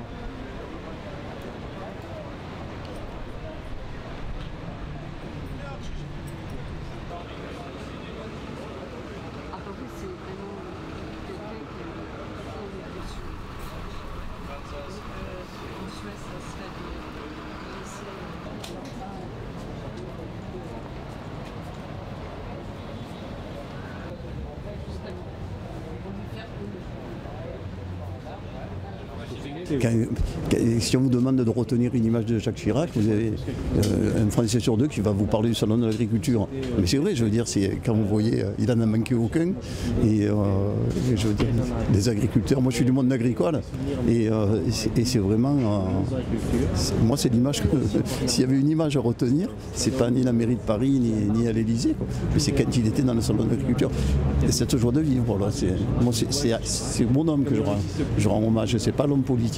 Oh. Si on vous demande de retenir une image de Jacques Chirac, vous avez euh, un Français sur deux qui va vous parler du salon de l'agriculture. Mais c'est vrai, je veux dire, c'est quand vous voyez, euh, il n'en a manqué aucun. Et, je veux dire, des agriculteurs, moi je suis du monde agricole, et, c'est vraiment, moi c'est l'image que, s'il y avait une image à retenir, c'est pas ni la mairie de Paris, ni, ni à l'Elysée, mais c'est quand il était dans le salon de l'agriculture. Et cette joie de vivre, c'est mon homme que je rends, je rends hommage, c'est pas l'homme politique,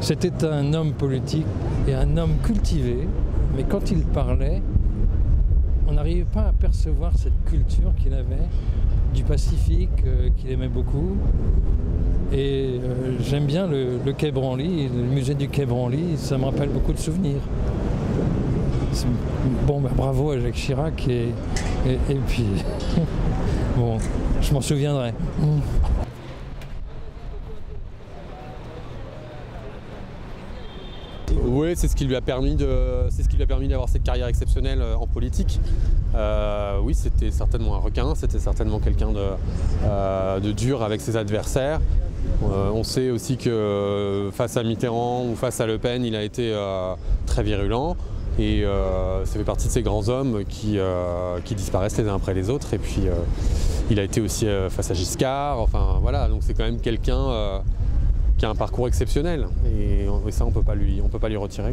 C'était un homme politique et un homme cultivé, mais quand il parlait, on n'arrivait pas à percevoir cette culture qu'il avait du Pacifique, euh, qu'il aimait beaucoup. Et euh, j'aime bien le, Quai Branly, le musée du Quai Branly, ça me rappelle beaucoup de souvenirs. Bon, bah, bravo à Jacques Chirac et, puis, bon, je m'en souviendrai. Oui, c'est ce qui lui a permis d'avoir cette carrière exceptionnelle euh, en politique. Euh, oui, c'était certainement un requin, c'était certainement quelqu'un de, euh, de, dur avec ses adversaires. on sait aussi que face à Mitterrand ou face à Le Pen, il a été très virulent. Et ça fait partie de ces grands hommes qui, qui, disparaissent les uns après les autres. Et puis il a été aussi face à Giscard. Enfin voilà, donc c'est quand même quelqu'un qui a un parcours exceptionnel et, ça on on peut pas lui retirer.